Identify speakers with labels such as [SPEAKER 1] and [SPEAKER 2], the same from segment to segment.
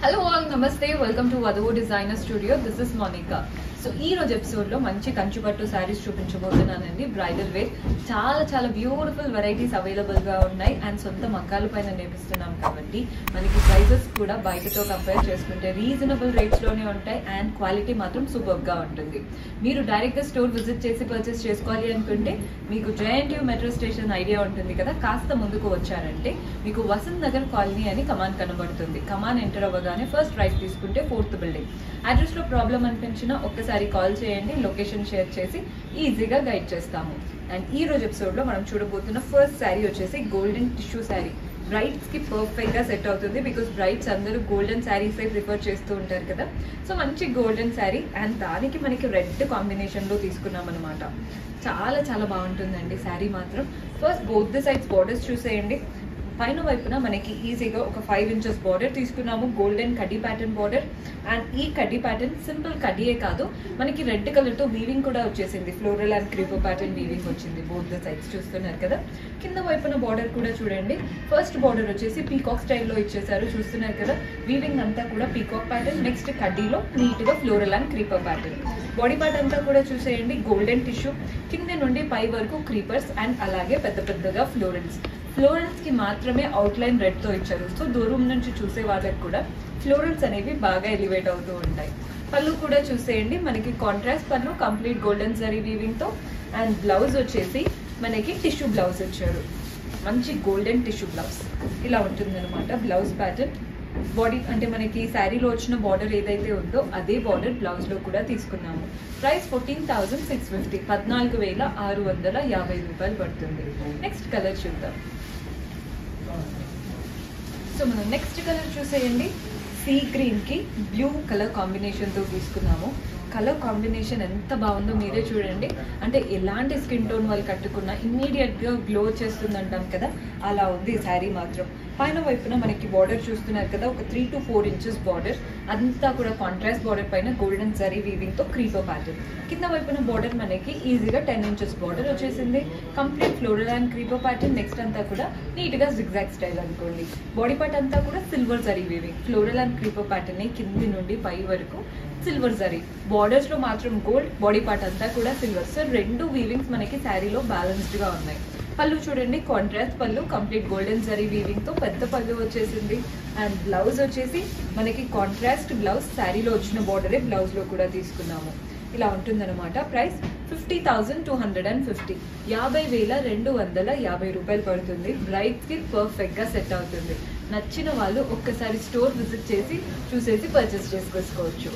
[SPEAKER 1] Hello all, Namaste, welcome to Wadhu Designer Studio. This is Monica. So ఈ రోజు ఎపిసోడ్లో మంచి కంచుపట్టు శారీస్ చూపించబోతున్నానండి. బ్రైడల్ వేర్ చాలా చాలా బ్యూటిఫుల్ వెరైటీస్ అవైలబుల్గా ఉన్నాయి. అండ్ సొంత మగ్గాల పైన నేర్పిస్తున్నాం కాబట్టి మనకి ప్రైజెస్ కూడా బయటతో కంపేర్ చేసుకుంటే రీజనబుల్ రేట్స్లోనే ఉంటాయి. అండ్ క్వాలిటీ మాత్రం సూపర్గా ఉంటుంది. మీరు డైరెక్ట్గా స్టోర్ విజిట్ చేసి పర్చేస్ చేసుకోవాలి అనుకుంటే మీకు జేఎన్టీయూ మెట్రో స్టేషన్ ఐడియా ఉంటుంది కదా. కాస్త ముందుకు వచ్చారంటే మీకు వసంత్ నగర్ కాలనీ అని కమాన్ కనబడుతుంది. కమాన్ ఎంటర్ అవ్వగానే ఫస్ట్ రైట్ తీసుకుంటే ఫోర్త్ బిల్డింగ్ అడ్రస్లో ప్రాబ్లం అనిపించినా ఒక్కసారి కాల్ చేయండి లొకేషన్ షేర్ చేసి ఈజీగా గైడ్ చేస్తాము. అండ్ ఈ రోజు ఎపిసోడ్లో మనం చూడబోతున్న ఫస్ట్ శారీ వచ్చేసి గోల్డెన్ టిష్యూ శారీ. బ్రైట్స్కి పర్ఫెక్ట్గా సెట్ అవుతుంది బికాస్ బ్రైట్స్ అందరూ గోల్డెన్ శారీసే ప్రిఫర్ చేస్తూ ఉంటారు కదా. సో మంచి గోల్డెన్ శారీ అండ్ దానికి మనకి రెడ్ కాంబినేషన్లో తీసుకున్నాం అనమాట చాలా చాలా బాగుంటుందండి శారీ మాత్రం. First both the sides borders చూసేయండి. పైన వైపున మనకి ఈజీగా ఒక ఫైవ్ ఇంచెస్ బార్డర్ తీసుకున్నాము. గోల్డెన్ కడ్డీ ప్యాటర్న్ బార్డర్ అండ్ ఈ కడ్డీ ప్యాటర్న్ సింపుల్ కడ్డీయే కాదు. మనకి రెడ్ కలర్తో వీవింగ్ కూడా వచ్చేసింది. Floral and creeper pattern weaving వచ్చింది. బోత్ ద సైడ్స్ చూస్తున్నారు కదా. కింద వైపున బార్డర్ కూడా చూడండి. ఫస్ట్ బార్డర్ వచ్చేసి పీకాక్ స్టైల్లో ఇచ్చేసారు చూస్తున్నారు కదా. వీవింగ్ అంతా కూడా పీకాక్ ప్యాటర్న్ నెక్స్ట్ కడ్డీలో నీట్గా floral and creeper pattern body part అంతా కూడా చూసేయండి. గోల్డెన్ టిష్యూ కింద నుండి పై వరకు క్రీపర్స్ అండ్ అలాగే పెద్ద పెద్దగా ఫ్లోరల్స్ ఫ్లోరల్స్కి మాత్రమే అవుట్లైన్ రెడ్తో ఇచ్చారు. సో దూరం నుంచి చూసే వాళ్ళకి కూడా ఫ్లోరల్స్ అనేవి బాగా ఎలివేట్ అవుతూ ఉంటాయి. పళ్ళు కూడా చూసేయండి. మనకి కాంట్రాస్ట్ పళ్ళు కంప్లీట్ గోల్డెన్ జరీ వీవింగ్తో అండ్ బ్లౌజ్ వచ్చేసి మనకి టిష్యూ బ్లౌజ్ ఇచ్చారు. మంచి గోల్డెన్ టిష్యూ బ్లౌజ్ ఇలా ఉంటుంది అనమాట బ్లౌజ్ ప్యాటర్న్ బాడీ అంటే మనకి శారీలో వచ్చిన బార్డర్ ఏదైతే ఉందో అదే బార్డర్ బ్లౌజ్లో కూడా తీసుకున్నాము. Price fourteen thousand six fifty పద్నాలుగు వేల ఆరు వందల యాభై రూపాయలు పడుతుంది. నెక్స్ట్ కలర్ చూద్దాం. సో మనం నెక్స్ట్ కలర్ చూసేయండి. సీ గ్రీన్కి బ్లూ కలర్ కాంబినేషన్తో తీసుకున్నాము. కలర్ కాంబినేషన్ ఎంత బాగుందో మీరే చూడండి. అంటే ఎలాంటి స్కిన్ టోన్ వాళ్ళు కట్టుకున్నా ఇమ్మీడియట్గా గ్లో చేస్తుంది అంటాం కదా? అలా ఉంది ఈ శారీ మాత్రం. పైన వైపున మనకి బార్డర్ చూస్తున్నారు కదా ఒక three to four inches border అంతా కూడా కాంట్రాస్ట్ బార్డర్ పైన గోల్డెన్ జరీ వీవింగ్తో క్రీపో ప్యాటర్న్ కింద వైపున బార్డర్ మనకి ఈజీగా టెన్ ఇంచెస్ బార్డర్ వచ్చేసింది. Complete floral and creeper pattern next అంతా కూడా నీట్గా జిగ్జాగ్ స్టైల్ అనుకోండి. బాడీ పార్ట్ అంతా కూడా silver zari weaving floral and creeper pattern కింది నుండి పై వరకు సిల్వర్ జరీ బార్డర్స్లో మాత్రం గోల్డ్ బాడీ పార్ట్ అంతా కూడా సిల్వర్ సో రెండు వీవింగ్స్ మనకి శారీలో బ్యాలెన్స్డ్గా ఉన్నాయి. పళ్ళు చూడండి కాంట్రాస్ట్ పళ్ళు కంప్లీట్ గోల్డెన్ జరీ వీవింగ్తో పెద్ద పళ్ళు వచ్చేసింది. అండ్ బ్లౌజ్ వచ్చేసి మనకి కాంట్రాస్ట్ బ్లౌజ్ శారీలో వచ్చిన బార్డరే బ్లౌజ్లో కూడా తీసుకున్నాము. ఇలా ఉంటుందన్నమాట price fifty thousand two hundred and fifty యాభై వేల రెండు వందల యాభై రూపాయలు పడుతుంది. బ్రైట్స్కి పర్ఫెక్ట్గా సెట్ అవుతుంది. నచ్చిన వాళ్ళు ఒక్కసారి స్టోర్ విజిట్ చేసి చూసేసి పర్చేస్ చేసుకోవచ్చు.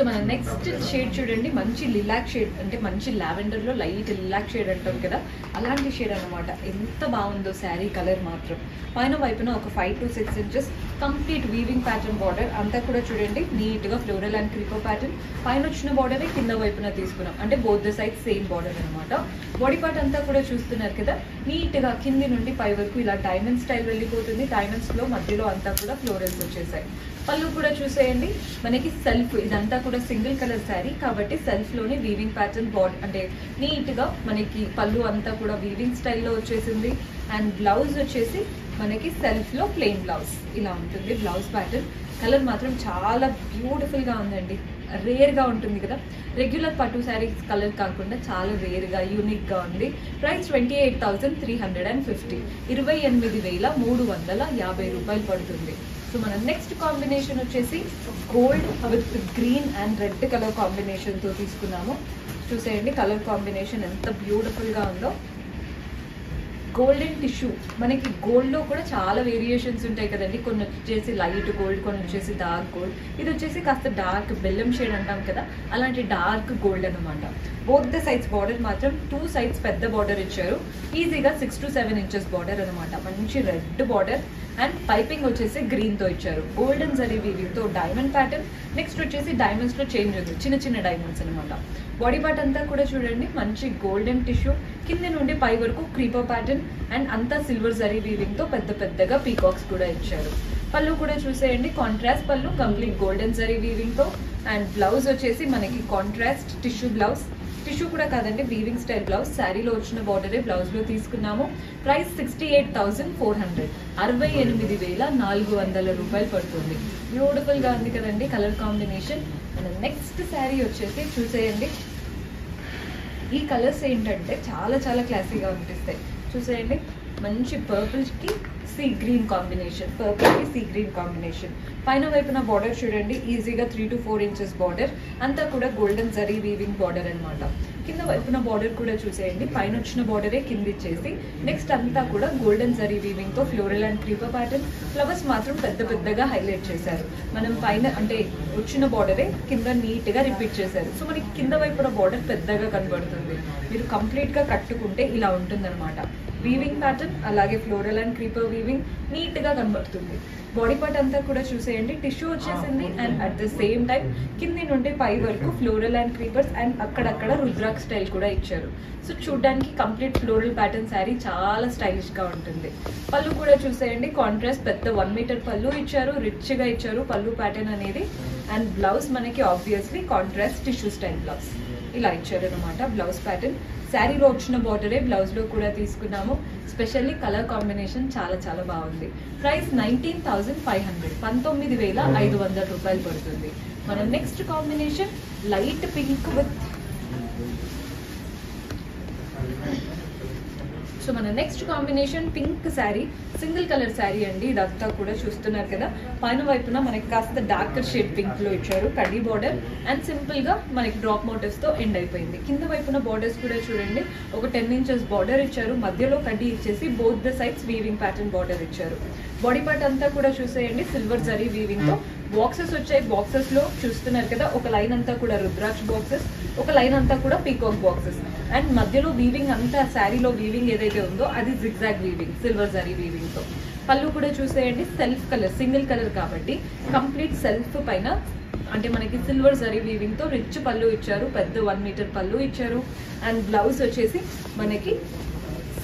[SPEAKER 1] సో మన నెక్స్ట్ షేడ్ చూడండి మంచి లిలాక్ షేడ్ అంటే మంచి లావెండర్లో లైట్ లిలాక్ షేడ్ అంటాం కదా అలాంటి షేడ్ అనమాట ఎంత బాగుందో శారీ కలర్ మాత్రం. పైన వైపున ఒక five to six inches complete weaving pattern border అంతా కూడా చూడండి నీట్గా ఫ్లోరల్ అండ్ క్రిపో ప్యాటర్న్ పైన వచ్చిన బార్డరే కింద వైపున తీసుకున్నాం. అంటే both the side same border అనమాట బాడీ పార్ట్ అంతా కూడా చూస్తున్నారు కదా నీట్గా కింది నుండి పై వరకు ఇలా డైమండ్ స్టైల్ వెళ్ళిపోతుంది. డైమండ్స్లో మధ్యలో అంతా కూడా ఫ్లోరల్స్ వచ్చేసాయి. పళ్ళు కూడా చూసేయండి. మనకి సెల్ఫ్ ఇదంతా కూడా సింగిల్ కలర్ శారీ కాబట్టి సెల్ఫ్లోనే వీవింగ్ ప్యాటర్న్ బాడ్ అంటే నీట్గా మనకి పళ్ళు అంతా కూడా వీవింగ్ స్టైల్లో వచ్చేసింది. అండ్ బ్లౌజ్ వచ్చేసి మనకి సెల్ఫ్లో ప్లెయిన్ బ్లౌజ్ ఇలా ఉంటుంది బ్లౌజ్ ప్యాటర్న్ కలర్ మాత్రం చాలా బ్యూటిఫుల్గా ఉందండి. రేర్గా ఉంటుంది కదా. రెగ్యులర్ పట్టు శారీస్ కలర్ కాకుండా చాలా రేర్గా యూనిక్గా ఉంది. Price twenty eight thousand three hundred and fifty ఇరవై ఎనిమిది వేల మూడు వందల యాభై రూపాయలు పడుతుంది. సో మన నెక్స్ట్ కాంబినేషన్ వచ్చేసి gold with green and red colour కాంబినేషన్తో తీసుకున్నాము. చూసేయండి కలర్ కాంబినేషన్ ఎంత బ్యూటిఫుల్గా ఉందో. గోల్డెన్ టిష్యూ మనకి గోల్డ్లో కూడా చాలా వేరియేషన్స్ ఉంటాయి కదండి. కొన్ని వచ్చేసి లైట్ గోల్డ్ కొన్ని వచ్చేసి డార్క్ గోల్డ్ ఇది వచ్చేసి కాస్త డార్క్ బెల్లం షేడ్ అంటాం కదా. అలాంటి డార్క్ గోల్డ్ అనమాట బోత్ ద సైడ్స్ బార్డర్ మాత్రం టూ సైడ్స్ పెద్ద బార్డర్ ఇచ్చారు. ఈజీగా six to seven inches border అనమాట మంచి రెడ్ బార్డర్ అండ్ పైపింగ్ వచ్చేసి గ్రీన్తో ఇచ్చారు. గోల్డెన్ జరీ వీవింగ్తో డైమండ్ ప్యాటర్న్ నెక్స్ట్ వచ్చేసి డైమండ్స్లో చేంజ్ ఉంది. చిన్న చిన్న డైమండ్స్ అనమాట బాడీ పార్ట్ అంతా కూడా చూడండి. మంచి గోల్డెన్ టిష్యూ కింద నుండి పై వరకు క్రీపర్ ప్యాటర్న్ అండ్ అంతా సిల్వర్ జరీ వీవింగ్తో పెద్ద పెద్దగా పీకాక్స్ కూడా ఇచ్చారు. పళ్ళు కూడా చూసేయండి. కాంట్రాస్ట్ పళ్ళు కంప్లీట్ గోల్డెన్ జరీ వీవింగ్తో అండ్ బ్లౌజ్ వచ్చేసి మనకి కాంట్రాస్ట్ టిష్యూ బ్లౌజ్ టిష్యూ కూడా కాదండి వీవింగ్ స్టైల్ బ్లౌజ్ శారీలో వచ్చిన బార్డరే బ్లౌజ్లో తీసుకున్నాము. Price sixty eight thousand four hundred అరవై ఎనిమిది వేల నాలుగు వందల రూపాయలు పడుతుంది. బ్యూటిఫుల్గా ఉంది కదండి colour combination and next sari వచ్చేసి చూసేయండి. ఈ కలర్స్ ఏంటంటే చాలా చాలా క్లాసీగా అనిపిస్తాయి. చూసేయండి. మంచి పర్పుల్కి సీ గ్రీన్ కాంబినేషన్ పర్పుల్కి సీ గ్రీన్ కాంబినేషన్ పైన వైపున బార్డర్ చూడండి ఈజీగా three to four inches border అంతా కూడా గోల్డెన్ జరీ వీవింగ్ బార్డర్ అనమాట కింద వైపున బార్డర్ కూడా చూసేయండి పైన వచ్చిన బార్డరే కింద ఇచ్చేసి. నెక్స్ట్ అంతా కూడా గోల్డెన్ జరీ వీవింగ్తో floral and creeper pattern flowers మాత్రం పెద్ద పెద్దగా హైలైట్ చేశారు. మనం పైన అంటే వచ్చిన బార్డరే కింద నీట్గా రిపీట్ చేశారు. సో మనకి కింద వైపున బార్డర్ పెద్దగా కనబడుతుంది. మీరు కంప్లీట్గా కట్టుకుంటే ఇలా ఉంటుందన్నమాట. వీవింగ్ ప్యాటర్న్ అలాగే ఫ్లోరల్ అండ్ క్రీపర్ వీవింగ్ నీట్గా కనబడుతుంది. బాడీ పార్ట్ అంతా కూడా చూసేయండి. టిష్యూ వచ్చేసింది and at the same time కింది నుండి పై వరకు ఫ్లోరల్ అండ్ క్రీపర్స్ అండ్ అక్కడక్కడ రుద్రాక్ స్టైల్ కూడా ఇచ్చారు. సో చూడడానికి కంప్లీట్ ఫ్లోరల్ ప్యాటర్న్ శారీ చాలా స్టైలిష్గా ఉంటుంది. పళ్ళు కూడా చూసేయండి. కాంట్రాస్ట్ పెద్ద వన్ మీటర్ పళ్ళు ఇచ్చారు. రిచ్గా ఇచ్చారు పళ్ళు ప్యాటర్న్ అనేది. అండ్ బ్లౌజ్ మనకి obviously contrast tissue style blouse ఇలా ఇచ్చారు అనమాట బ్లౌజ్ ప్యాటర్న్ శారీలో వచ్చిన బార్డరే బ్లౌజ్లో కూడా తీసుకున్నాము. స్పెషల్లీ కలర్ కాంబినేషన్ చాలా చాలా బాగుంది. Price nineteen thousand five hundred పంతొమ్మిది వేల ఐదు వందల రూపాయలు పడుతుంది. మనం next combination light pink with so మన next combination pink sari single colour sari అండి. ఇదంతా కూడా చూస్తున్నారు కదా. పైన వైపున మనకి కాస్త డార్కర్ షేడ్ పింక్లో ఇచ్చారు కడీ బార్డర్ అండ్ సింపుల్గా మనకి డ్రాప్ మోటివ్స్తో ఎండ్ అయిపోయింది. కింద వైపున బార్డర్స్ కూడా చూడండి. ఒక టెన్ ఇంచెస్ బార్డర్ ఇచ్చారు. మధ్యలో కడ్డీ ఇచ్చేసి both the sides weaving pattern border ఇచ్చారు. బాడీ పార్ట్ అంతా కూడా చూసేయండి. సిల్వర్ జరీ వీవింగ్తో. బాక్సెస్ వచ్చాయి. బాక్సెస్లో చూస్తున్నారు కదా. ఒక లైన్ అంతా కూడా రుద్రాక్ష బాక్సెస్ ఒక లైన్ అంతా కూడా పీకాక్ బాక్సెస్ అండ్ మధ్యలో వీవింగ్ అంతా శారీలో వీవింగ్ ఏదైతే ఉందో అది జిగ్జాగ్ వీవింగ్ సిల్వర్ జరీ వీవింగ్తో. పళ్ళు కూడా చూసేయండి సెల్ఫ్ కలర్ సింగిల్ కలర్ కాబట్టి కంప్లీట్ సెల్ఫ్ పైన అంటే మనకి సిల్వర్ జరీ వీవింగ్తో రిచ్ పళ్ళు ఇచ్చారు పెద్ద వన్ మీటర్ పళ్ళు ఇచ్చారు. అండ్ బ్లౌజ్ వచ్చేసి మనకి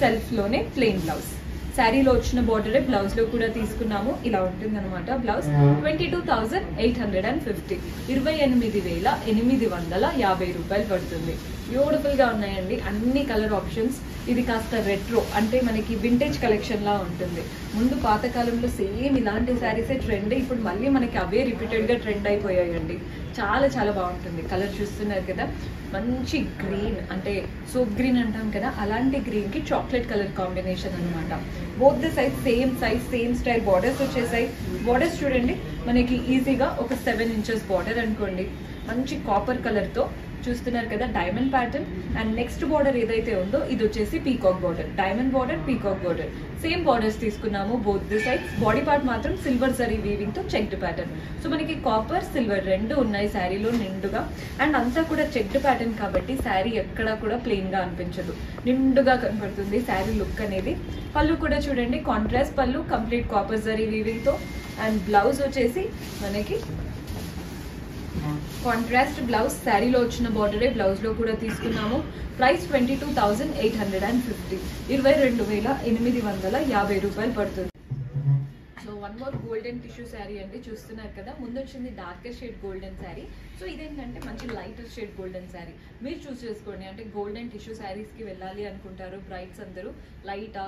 [SPEAKER 1] సెల్ఫ్లోనే ప్లెయిన్ బ్లౌజ్ శారీలో వచ్చిన బార్డరే బ్లౌజ్లో కూడా తీసుకున్నాము. ఇలా ఉంటుంది అనమాట blouse twenty two thousand eight hundred and fifty ఇరవై ఎనిమిది వేల ఎనిమిది వందల యాభై రూపాయలు పడుతుంది. బ్యూటిఫుల్గా ఉన్నాయండి. అన్ని కలర్ ఆప్షన్స్ ఇది కాస్త రెట్రో అంటే మనకి వింటేజ్ కలెక్షన్ లా ఉంటుంది. ముందు పాతకాలంలో సేమ్ ఇలాంటి శారీసే ట్రెండ్ ఇప్పుడు మళ్ళీ మనకి అవే రిపీటెడ్గా ట్రెండ్ అయిపోయాయండి. చాలా చాలా బాగుంటుంది. కలర్ చూస్తున్నారు కదా? మంచి గ్రీన్ అంటే సోప్ గ్రీన్ అంటాం కదా? అలాంటి గ్రీన్కి చాక్లెట్ కలర్ కాంబినేషన్ అన్నమాట. Both the size same size same style borders వచ్చేసాయి. బార్డర్స్ చూడండి. మనకి ఈజీగా ఒక సెవెన్ ఇంచెస్ బార్డర్ అనుకోండి. మంచి కాపర్ కలర్తో చూస్తున్నారు కదా diamond pattern and next border ఏదైతే ఉందో ఇది వచ్చేసి peacock border diamond border peacock border same borders తీసుకున్నాము both the sides body part మాత్రం సిల్వర్ జరీ వీవింగ్తో చెక్డ్ ప్యాటర్న్ సో మనకి కాపర్ సిల్వర్ రెండు ఉన్నాయి శారీలో నిండుగా. అండ్ అంతా కూడా చెక్డ్ ప్యాటర్న్ కాబట్టి శారీ ఎక్కడా కూడా ప్లెయిన్గా అనిపించదు. నిండుగా కనపడుతుంది శారీ లుక్ అనేది. పళ్ళు కూడా చూడండి కాంట్రాస్ట్ పళ్ళు కంప్లీట్ కాపర్ జరీ వీవింగ్తో. అండ్ బ్లౌజ్ వచ్చేసి మనకి కాంట్రాస్ట్ బ్లౌజ్ శారీలో వచ్చిన బార్డరే బ్లౌజ్లో కూడా తీసుకున్నాము. Price twenty two thousand eight hundred and fifty. ఇరవై రెండు వేల ఎనిమిది వందల యాభై రూపాయలు పడుతుంది. So one more golden tissue sari అండి. చూస్తున్నారు కదా. ముందు వచ్చింది darker shade golden sari so ఇదేంటంటే మంచి లైటర్ షేడ్ గోల్డెన్ శారీ మీరు చూస్ చేసుకోండి. అంటే గోల్డెన్ టిష్యూ శారీస్కి వెళ్ళాలి అనుకుంటారు. బ్రైట్స్ అందరూ లైట్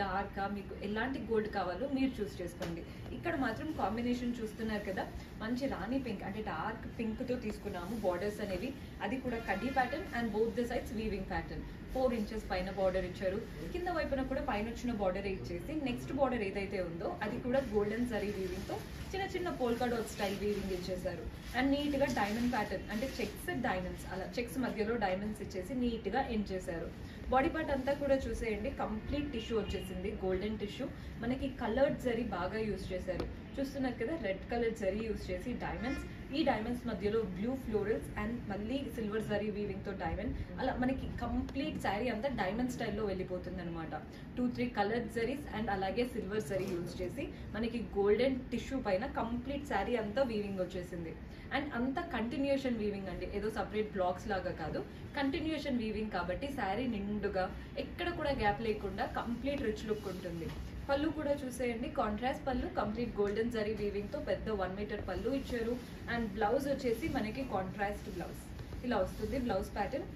[SPEAKER 1] డార్క్ మీకు ఎలాంటి గోల్డ్ కావాలో మీరు చూస్ చేసుకోండి. ఇక్కడ మాత్రం కాంబినేషన్ చూస్తున్నారు కదా మంచి రాణి పింక్ అంటే డార్క్ పింక్తో తీసుకున్నాము బార్డర్స్ అనేవి. అది కూడా కడ్డీ pattern and both the sides weaving pattern four inches పైన బార్డర్ ఇచ్చారు. కింద వైపున కూడా పైన వచ్చిన బార్డర్ ఇచ్చేసి నెక్స్ట్ బార్డర్ ఏదైతే ఉందో అది కూడా గోల్డెన్ సరీ వీవింగ్తో చిన్న చిన్న పోల్కా డాట్ స్టైల్ వీవింగ్ ఇచ్చేసారు అండ్ నీట్గా డైమండ్ ప్యాటర్న్ అంటే చెక్స్ డైమండ్స్ అలా చెక్స్ మధ్యలో డైమండ్స్ ఇచ్చేసి నీట్గా ఎండ్ చేశారు. బాడీ పార్ట్ అంతా కూడా చూసేయండి. కంప్లీట్ టిష్యూ వచ్చేసింది. Golden tissue. మనకి కలర్డ్ జరీ బాగా యూస్ చేశారు. చూస్తున్నారు కదా రెడ్ కలర్ జరీ యూస్ చేసి డైమండ్స్ ఈ డైమండ్స్ మధ్యలో బ్లూ ఫ్లోరల్స్ అండ్ మళ్ళీ సిల్వర్ జరీ వీవింగ్తో డైమండ్ అలా మనకి కంప్లీట్ శారీ అంతా డైమండ్ స్టైల్లో వెళ్ళిపోతుంది అనమాట two three colour zaris and అలాగే సిల్వర్ జరీ యూజ్ చేసి మనకి గోల్డెన్ టిష్యూ పైన కంప్లీట్ శారీ అంతా వీవింగ్ వచ్చేసింది. అండ్ అంత కంటిన్యూషన్ వీవింగ్ అండి. ఏదో సపరేట్ బ్లాక్స్ లాగా కాదు. కంటిన్యూషన్ వీవింగ్ కాబట్టి శారీ నిండుగా ఎక్కడ కూడా గ్యాప్ లేకుండా కంప్లీట్ రిచ్ లుక్ ఉంటుంది. పళ్ళు కూడా చూసేయండి. కాంట్రాస్ట్ పళ్ళు కంప్లీట్ గోల్డెన్ జరీ వీవింగ్తో పెద్ద వన్ మీటర్ పళ్ళు ఇచ్చారు. అండ్ బ్లౌజ్ వచ్చేసి మనకి కాంట్రాస్ట్ బ్లౌజ్ ఇలా వస్తుంది. బ్లౌజ్ ప్యాటర్న్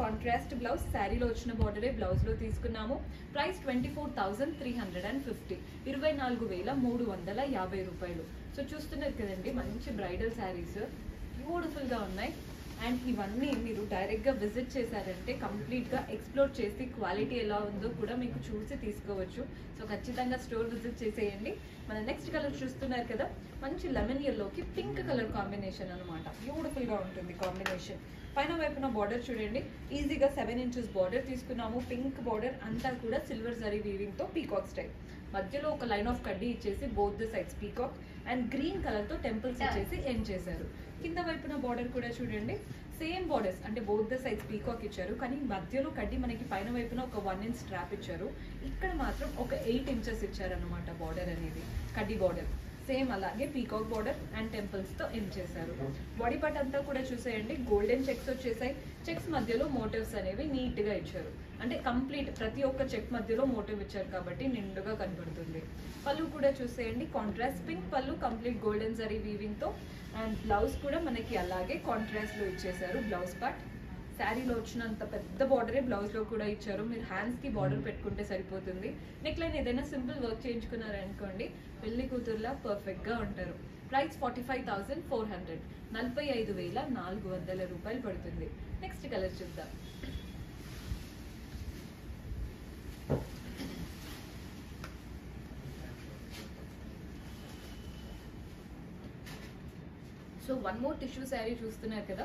[SPEAKER 1] కాంట్రాస్ట్ బ్లౌజ్ శారీలో వచ్చిన బార్డరే బ్లౌజ్లో తీసుకున్నాము. Price twenty four thousand three hundred and fifty ఇరవై నాలుగు వేల మూడు వందల యాభై రూపాయలు. సో చూస్తున్నారు కదండి మంచి బ్రైడల్ శారీస్ బ్యూటిఫుల్గా ఉన్నాయి. అండ్ ఇవన్నీ మీరు డైరెక్ట్గా విజిట్ చేశారంటే కంప్లీట్గా ఎక్స్ప్లోర్ చేసి క్వాలిటీ ఎలా ఉందో కూడా మీకు చూసి తీసుకోవచ్చు. సో ఖచ్చితంగా స్టోర్ విజిట్ చేసేయండి. మన నెక్స్ట్ కలర్ చూస్తున్నారు కదా మంచి లెమన్ ఎల్లోకి పింక్ కలర్ కాంబినేషన్ అనమాట బ్యూటిఫుల్గా ఉంటుంది కాంబినేషన్ పైన వైపున బార్డర్ చూడండి. ఈజీగా సెవెన్ ఇంచెస్ బార్డర్ తీసుకున్నాము. పింక్ బార్డర్ అంతా కూడా సిల్వర్ జరీ వీవింగ్తో పీకాక్ స్టైల్ మధ్యలో ఒక లైన్ ఆఫ్ కడ్డీ ఇచ్చేసి both the sides peacock and green కలర్తో టెంపుల్స్ ఇచ్చేసి ఎండ్ చేశారు. కింద వైపున బార్డర్ కూడా చూడండి. సేమ్ బార్డర్స్ అంటే బోత్ ద సైడ్స్ పీకాక్ ఇచ్చారు. కానీ మధ్యలో కడ్డీ మనకి పైన వైపున ఒక వన్ ఇంచ్ స్ట్రాప్ ఇచ్చారు. ఇక్కడ మాత్రం ఒక ఎయిట్ ఇంచెస్ ఇచ్చారనమాట బార్డర్ అనేది. కడ్డీ బార్డర్ సేమ్ అలాగే పీకాక్ బార్డర్ అండ్ టెంపుల్స్తో ఎండ్ చేశారు. బాడీ పార్ట్ అంతా కూడా చూసేయండి. గోల్డెన్ చెక్స్ వచ్చేసాయి. చెక్స్ మధ్యలో మోటివ్స్ అనేవి నీట్గా ఇచ్చారు. అంటే కంప్లీట్ ప్రతి ఒక్క చెక్ మధ్యలో మోటివ్ ఇచ్చారు కాబట్టి నిండుగా కనబడుతుంది. పళ్ళు కూడా చూసేయండి. Contrast pink pallu complete golden zari వీవింగ్తో. అండ్ బ్లౌజ్ కూడా మనకి అలాగే కాంట్రాస్ట్లో ఇచ్చేసారు బ్లౌజ్ పార్ట్ శారీలో వచ్చినంత పెద్ద బార్డరే బ్లౌజ్లో కూడా ఇచ్చారు. మీరు హ్యాండ్స్కి బార్డర్ పెట్టుకుంటే సరిపోతుంది. నెక్ లైన్ ఏదైనా సింపుల్ వర్క్ చేయించుకున్నారనుకోండి పెళ్ళి కూతురులా పర్ఫెక్ట్గా ఉంటారు. Price forty five thousand four hundred నలభై ఐదు వేల నాలుగు వందల రూపాయలు పడుతుంది. నెక్స్ట్ కలర్ చూద్దాం. So one more tissue sari చూస్తున్నారు కదా.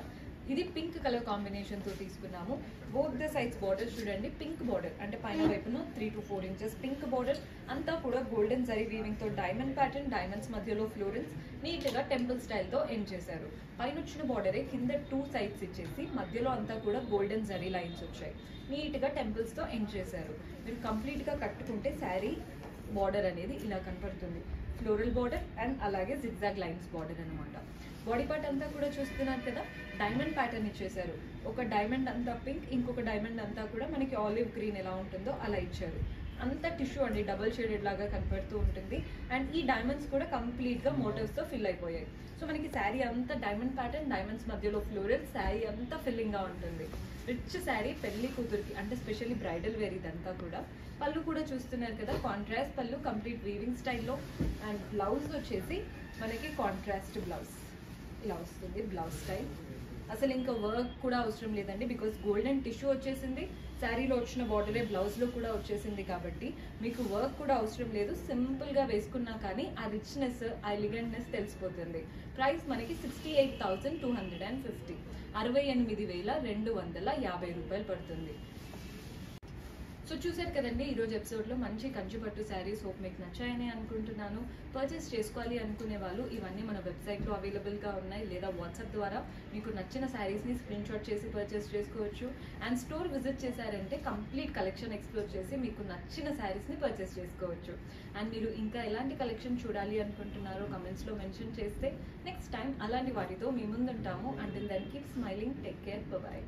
[SPEAKER 1] ఇది పింక్ కలర్ కాంబినేషన్తో తీసుకున్నాము. బోత్ ద సైడ్స్ బార్డర్ చూడండి. పింక్ బార్డర్ అంటే పైన వైపును three to four inches pink border అంతా కూడా గోల్డెన్ జరీ వీవింగ్తో డైమండ్ ప్యాటర్న్ డైమండ్స్ మధ్యలో ఫ్లోరెన్స్ నీట్గా టెంపుల్ స్టైల్తో ఎండ్ చేశారు. పైన వచ్చిన బార్డరే కింద టూ సైడ్స్ ఇచ్చేసి మధ్యలో అంతా కూడా గోల్డెన్ జరీ లైన్స్ వచ్చాయి. నీట్గా టెంపుల్స్తో ఎండ్ చేశారు. మీరు కంప్లీట్గా కట్టుకుంటే శారీ బార్డర్ అనేది ఇలా కనపడుతుంది. ఫ్లోరల్ బార్డర్ అండ్ అలాగే జిగ్జాగ్ లైన్స్ బార్డర్ అనమాట బాడీ పార్ట్ అంతా కూడా చూస్తున్నారు కదా? డైమండ్ ప్యాటర్న్ ఇచ్చేసారు ఒక డైమండ్ అంతా పింక్ ఇంకొక డైమండ్ అంతా కూడా మనకి ఆలివ్ గ్రీన్ ఎలా ఉంటుందో అలా ఇచ్చారు. అంత టిష్యూ అండి డబుల్ షేడెడ్ లాగా కనపడుతూ ఉంటుంది. అండ్ ఈ డైమండ్స్ కూడా కంప్లీట్గా గా ఫిల్ అయిపోయాయి. సో మనకి శారీ అంతా డైమండ్ ప్యాటర్న్ డైమండ్స్ మధ్యలో ఫ్లోరల్ శారీ అంతా ఫిల్లింగ్గా ఉంటుంది. రిచ్ శారీ పెళ్ళి కూతురికి అంటే స్పెషల్లీ బ్రైడల్ వేర్ ఇదంతా కూడా. పళ్ళు కూడా చూస్తున్నారు కదా కాంట్రాస్ట్ పళ్ళు కంప్లీట్ వీవింగ్ స్టైల్లో అండ్ బ్లౌజ్ వచ్చేసి మనకి కాంట్రాస్ట్ బ్లౌజ్ ఇలా వస్తుంది బ్లౌజ్ స్టైల్ అసలు ఇంకా వర్క్ కూడా అవసరం లేదండి బికాస్ గోల్డెన్ టిష్యూ వచ్చేసింది శారీలో వచ్చిన బార్డరే బ్లౌజ్లో కూడా వచ్చేసింది కాబట్టి మీకు వర్క్ కూడా అవసరం లేదు సింపుల్గా వేసుకున్నా కానీ ఆ రిచ్నెస్ ఆ ఎలిగెంట్నెస్ తెలిసిపోతుంది. ప్రైస్ మనకి sixty eight thousand two hundred and fifty అరవై ఎనిమిది వేల రెండు వందల యాభై రూపాయలు పడుతుంది. సో చూసారు కదండి ఈరోజు ఎపిసోడ్లో మంచి కంచుపట్టు శారీస్ హోప్ మీకు నచ్చాయని అనుకుంటున్నాను. పర్చేస్ చేసుకోవాలి అనుకునే వాళ్ళు ఇవన్నీ మన వెబ్సైట్లో అవైలబుల్గా ఉన్నాయి లేదా వాట్సాప్ ద్వారా. మీకు నచ్చిన శారీస్ని స్క్రీన్ షాట్ చేసి పర్చేస్ చేసుకోవచ్చు. అండ్ స్టోర్ విజిట్ చేశారంటే కంప్లీట్ కలెక్షన్ ఎక్స్ప్లోర్ చేసి మీకు నచ్చిన శారీస్ని పర్చేస్ చేసుకోవచ్చు. అండ్ మీరు ఇంకా ఎలాంటి కలెక్షన్ చూడాలి అనుకుంటున్నారో కమెంట్స్లో మెన్షన్ చేస్తే నెక్స్ట్ టైం అలాంటి వాటితో మీ ముందుంటాము. And then keep smiling take care bye